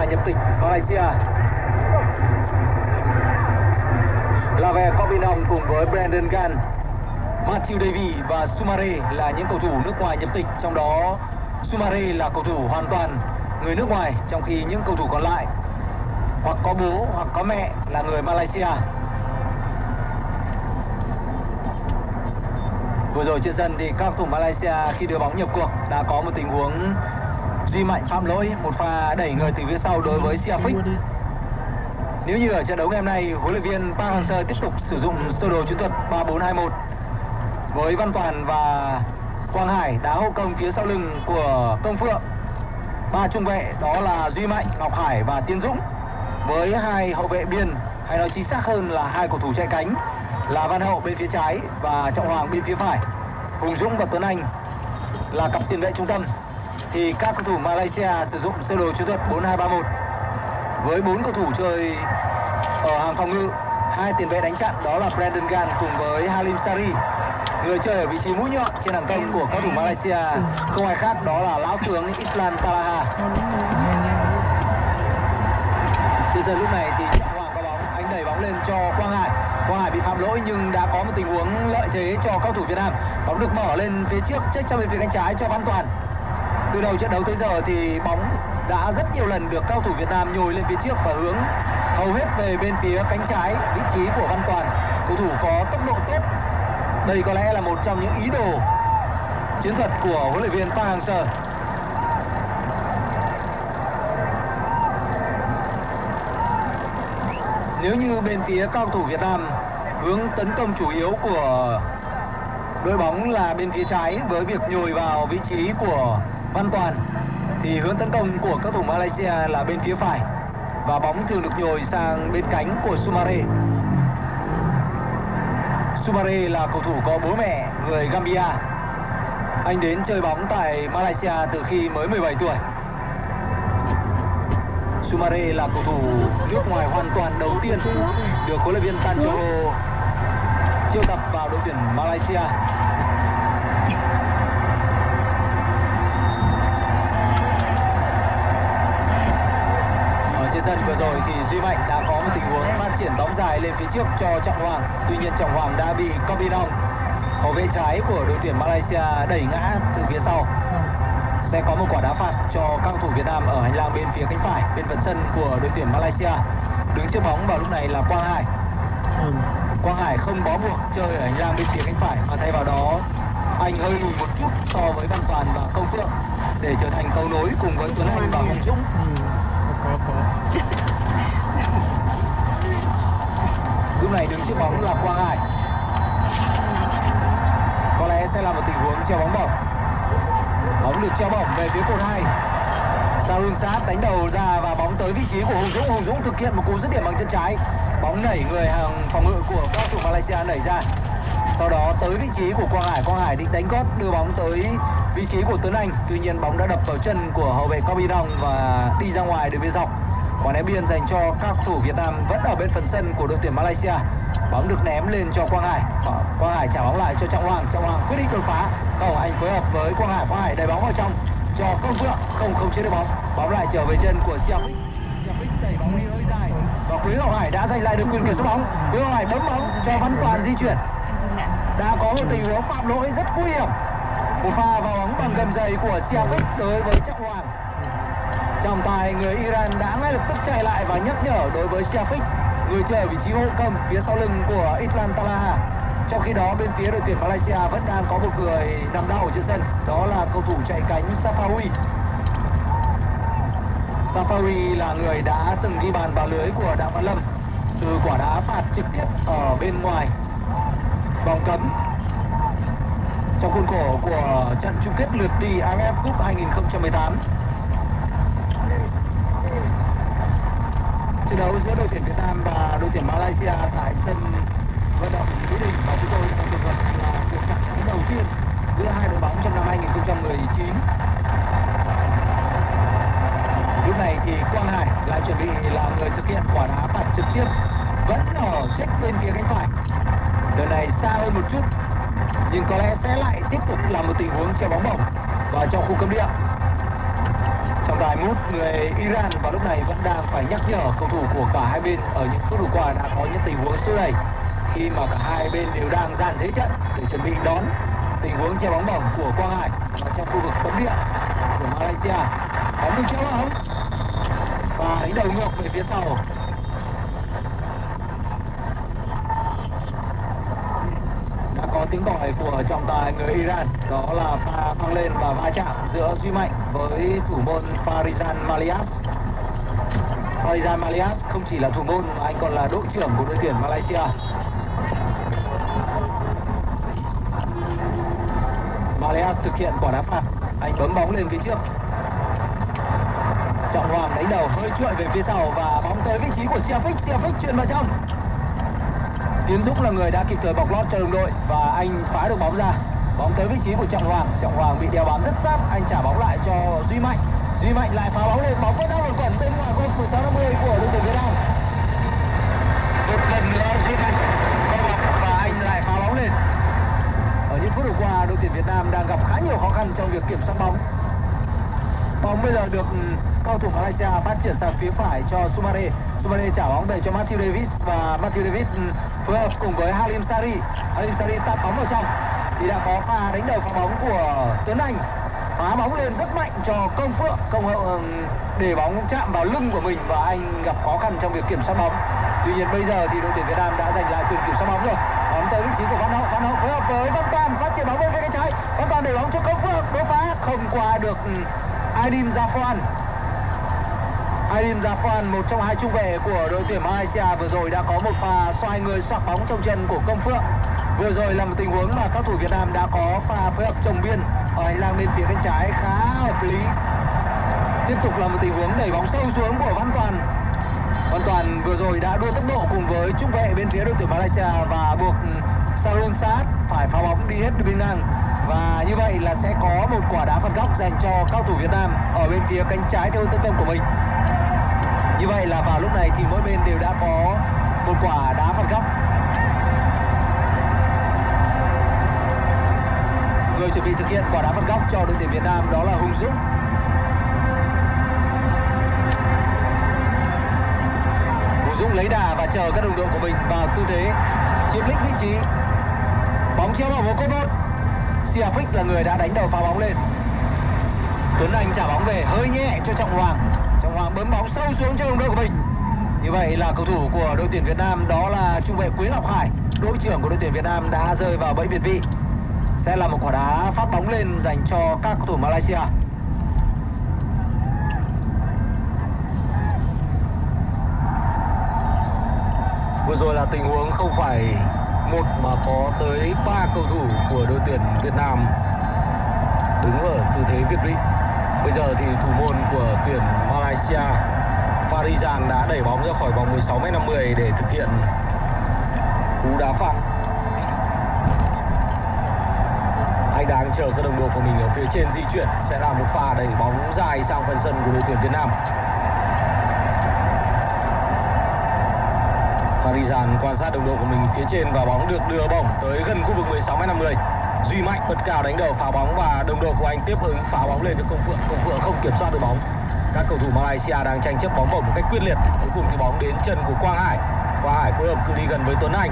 ngoài nhập tịch Malaysia. Là về Corbin cùng với Brandon Gan, Matthew Davy và Sumare là những cầu thủ nước ngoài nhập tịch, trong đó Sumare là cầu thủ hoàn toàn người nước ngoài, trong khi những cầu thủ còn lại hoặc có bố hoặc có mẹ là người Malaysia. Vừa rồi trên sân thì các cầu thủ Malaysia khi đưa bóng nhập cuộc đã có một tình huống Duy Mạnh phạm lỗi một pha đẩy người từ phía sau đối với Siafik. Nếu như ở trận đấu ngày hôm nay, huấn luyện viên Park Hang-seo tiếp tục sử dụng sơ đồ chiến thuật 3-4-2-1 với Văn Toàn và Quang Hải đá hậu công phía sau lưng của Công Phượng. Ba trung vệ đó là Duy Mạnh, Ngọc Hải và Tiên Dũng với hai hậu vệ biên hay nói chính xác hơn là hai cầu thủ chạy cánh là Văn Hậu bên phía trái và Trọng Hoàng bên phía phải. Hùng Dũng và Tuấn Anh là cặp tiền vệ trung tâm thì các cầu thủ Malaysia sử dụng sơ đồ chiến thuật 4-2-3-1 với bốn cầu thủ chơi ở hàng phòng ngự, hai tiền vệ đánh chặn đó là Brandon Gan cùng với Halim Sari. Người chơi ở vị trí mũi nhọn trên hàng công của các thủ Malaysia. Không ai khác đó là lão tướng Islam Talaha. Từ giờ lúc này thì Trọng Hoàng có bóng, anh đẩy bóng lên cho Quang Hải. Quang Hải bị phạm lỗi nhưng đã có một tình huống lợi thế cho các thủ Việt Nam. Bóng được mở lên phía trước trách cho bên phía cánh trái cho Văn Toàn từ đầu trận đấu tới giờ thì bóng đã rất nhiều lần được cao thủ Việt Nam nhồi lên phía trước và hướng hầu hết về bên phía cánh trái vị trí của Văn Toàn. Cầu thủ có tốc độ tốt. Đây có lẽ là một trong những ý đồ chiến thuật của huấn luyện viên Park Hang-seo. Nếu như bên phía cao thủ Việt Nam hướng tấn công chủ yếu của đội bóng là bên phía trái với việc nhồi vào vị trí của Văn Toàn, thì hướng tấn công của các thủ Malaysia là bên phía phải và bóng thường được nhồi sang bên cánh của Sumare. Sumare là cầu thủ có bố mẹ người Gambia. Anh đến chơi bóng tại Malaysia từ khi mới 17 tuổi. Sumare là cầu thủ nước ngoài hoàn toàn đầu tiên được huấn luyện viên Tanjiro chiêu tập vào đội tuyển Malaysia. Sân vừa rồi thì Duy Mạnh đã có một tình huống phát triển bóng dài lên phía trước cho Trọng Hoàng. Tuy nhiên Trọng Hoàng đã bị Combinong, hậu vệ trái của đội tuyển Malaysia đẩy ngã từ phía sau. Sẽ có một quả đá phạt cho các cầu thủ Việt Nam ở hành lang bên phía cánh phải, bên phần sân của đội tuyển Malaysia. Đứng trước bóng vào lúc này là Quang Hải. Quang Hải không bó buộc chơi ở hành lang bên phía cánh phải mà thay vào đó anh hơi lùi một chút so với Văn Toàn và Công Phượng để trở thành cầu nối cùng với Tuấn Anh và Hồng Dũng. Lúc này đứng trước bóng là Quang Hải. Có lẽ sẽ là một tình huống treo bóng bổng. Bóng được treo bổng về phía cột hai, Sao Hương Sát đánh đầu ra và bóng tới vị trí của Hùng Dũng. Hùng Dũng thực hiện một cú dứt điểm bằng chân trái. Bóng nảy người hàng phòng ngự của các thủ Malaysia nảy ra. Sau đó tới vị trí của Quang Hải. Quang Hải định đánh gót đưa bóng tới vị trí của Tuấn Anh. Tuy nhiên bóng đã đập vào chân của hậu vệ Kobe Dong và đi ra ngoài đường biên dọc. Quả ném biên dành cho các thủ Việt Nam vẫn ở bên phần sân của đội tuyển Malaysia. Bóng được ném lên cho Quang Hải. Ờ, Quang Hải trả bóng lại cho Trọng Hoàng. Trọng Hoàng quyết định đột phá. Cầu Anh phối hợp với Quang Hải. Quang Hải đẩy bóng vào trong cho Công Phượng. Không không chế được bóng. Bóng lại trở về chân của Siap. Và Quý Ngọc Hải đã giành lại được quyền kiểm soát bóng. Quý Ngọc Hải bấm bóng cho Văn Toàn di chuyển. Đã có một tình huống phạm lỗi rất nguy hiểm. Một pha vào bóng bằng gầm giày của Siap tới với Trọng Hoàng trọng tài người Iran đã ngay lập tức chạy lại và nhắc nhở đối với Siafik người chơi ở vị trí hậu cầm phía sau lưng của Islam Talaha. Trong khi đó, bên phía đội tuyển Malaysia vẫn đang có một người nằm đau ở trên sân, đó là cầu thủ chạy cánh Safawi Safawi là người đã từng ghi bàn vào lưới của Đặng Văn Lâm, từ quả đá phạt trực tiếp ở bên ngoài. Vòng cấm trong khuôn khổ của trận chung kết lượt đi AFF Cup 2018 trận đấu giữa đội tuyển Việt Nam và đội tuyển Malaysia tại sân vận động Mỹ Đình và chúng tôi đang tường thuật là cuộc trận đấu đầu tiên giữa hai đội bóng trong năm 2019. Lúc này thì Quang Hải lại chuẩn bị là người thực hiện quả đá phạt trực tiếp, vẫn ở cách bên kia cánh phải. Lần này xa hơn một chút, nhưng có lẽ sẽ lại tiếp tục là một tình huống treo bóng bổng vào trong khu cấm địa tài mút người Iran và lúc này vẫn đang phải nhắc nhở cầu thủ của cả hai bên ở những phút vừa qua đã có những tình huống sau đây khi mà cả hai bên đều đang dàn thế trận để chuẩn bị đón tình huống che bóng bổng của Quang Hải và trong khu vực cấm địa của Malaysia. Bóng được treo bóng và đánh đầu ngược về phía sau. Tính có tiếng còi của trọng tài người Iran, đó là pha phăng lên và va chạm giữa Duy Mạnh với thủ môn Farizan Malias. Farizan Malias không chỉ là thủ môn mà anh còn là đội trưởng của đội tuyển Malaysia. Malias thực hiện quả đá phạt, anh bấm bóng lên phía trước. Trọng Hoàng đánh đầu, hơi trượt về phía sau và bóng tới vị trí của Siafik Siafik chuyển vào trong. Tiến Dũng là người đã kịp thời bọc lót cho đồng đội và anh phá được bóng ra. Bóng tới vị trí của Trọng Hoàng. Trọng Hoàng bị đeo bám rất sát, anh trả bóng lại cho Duy Mạnh. Duy Mạnh lại phá bóng lên, bóng vẫn đang luẩn quẩn bên ngoài khu vực 60 của đội tuyển Việt Nam. Một lần nữa Duy Mạnh và anh lại phá bóng lên. Ở những phút vừa qua, đội tuyển Việt Nam đang gặp khá nhiều khó khăn trong việc kiểm soát bóng. Bóng bây giờ được ừ, cầu thủ Malaysia phát triển sang phía phải cho Sumare. Sumare trả bóng về cho Matthew Davis và Matthew Davis ừ, phối hợp cùng với Halim Sari. Halim Sari tạt bóng vào trong thì đã có pha đánh đầu pha bóng của Tuấn Anh phá bóng lên rất mạnh cho Công Phượng. Công Hậu để bóng chạm vào lưng của mình và anh gặp khó khăn trong việc kiểm soát bóng. Tuy nhiên bây giờ thì đội tuyển Việt Nam đã giành lại quyền kiểm soát bóng rồi. Bóng tới vị trí của Văn Hậu. Văn Hậu phối hợp với Văn Toàn phát triển bóng bên phía cánh trái. Văn Toàn để bóng cho Công Phượng đột phá không qua được Adim Aydin Zafran. Aydin Zafran, một trong hai trung vệ của đội tuyển Malaysia vừa rồi đã có một pha xoay người xoạc bóng trong chân của Công Phượng. Vừa rồi là một tình huống mà các thủ Việt Nam đã có pha phối hợp trồng biên ở hành lang bên phía bên trái khá hợp lý. Tiếp tục là một tình huống đẩy bóng sâu xuống của Văn Toàn. Văn Toàn vừa rồi đã đua tốc độ cùng với trung vệ bên phía đội tuyển Malaysia và buộc Sarun Saad phải phá bóng đi hết biên ngang và như vậy là sẽ có một quả đá phạt góc dành cho cao thủ Việt Nam ở bên phía cánh trái theo tấn công của mình. Như vậy là vào lúc này thì mỗi bên đều đã có một quả đá phạt góc. Người chuẩn bị thực hiện quả đá phạt góc cho đội tuyển Việt Nam đó là Hùng Dũng. Hùng Dũng lấy đà và chờ các đồng đội của mình vào tư thế chiếm lĩnh vị trí. Bóng chéo vào một cốt một. Siavic là người đã đánh đầu phá bóng lên. Tuấn Anh trả bóng về hơi nhẹ cho Trọng Hoàng. Trọng Hoàng bấm bóng sâu xuống cho đồng đội của mình. Như vậy là cầu thủ của đội tuyển Việt Nam đó là trung vệ Quý Ngọc Hải, đội trưởng của đội tuyển Việt Nam đã rơi vào bẫy việt vị. Sẽ là một quả đá phát bóng lên dành cho các cầu thủ Malaysia. Vừa rồi là tình huống không phải một mà có tới ba cầu thủ của đội tuyển Việt Nam đứng ở tư thế việt vị. Bây giờ thì thủ môn của tuyển Malaysia, Farizan đã đẩy bóng ra khỏi vòng 16m50 để thực hiện cú đá phạt. Anh đang chờ các đồng đội của mình ở phía trên di chuyển, sẽ là một pha đẩy bóng dài sang phần sân của đội tuyển Việt Nam. Farizan quan sát đồng đội của mình phía trên và bóng được đưa bổng tới gần khu vực 16m50. Duy Mạnh bật cao đánh đầu phá bóng và đồng đội của anh tiếp ứng phá bóng lên cho Công Phượng. Công Phượng không kiểm soát được bóng. Các cầu thủ Malaysia đang tranh chấp bóng bổng một cách quyết liệt. Cuối cùng thì bóng đến chân của Quang Hải. Quang Hải phối hợp cự ly gần với Tuấn Anh.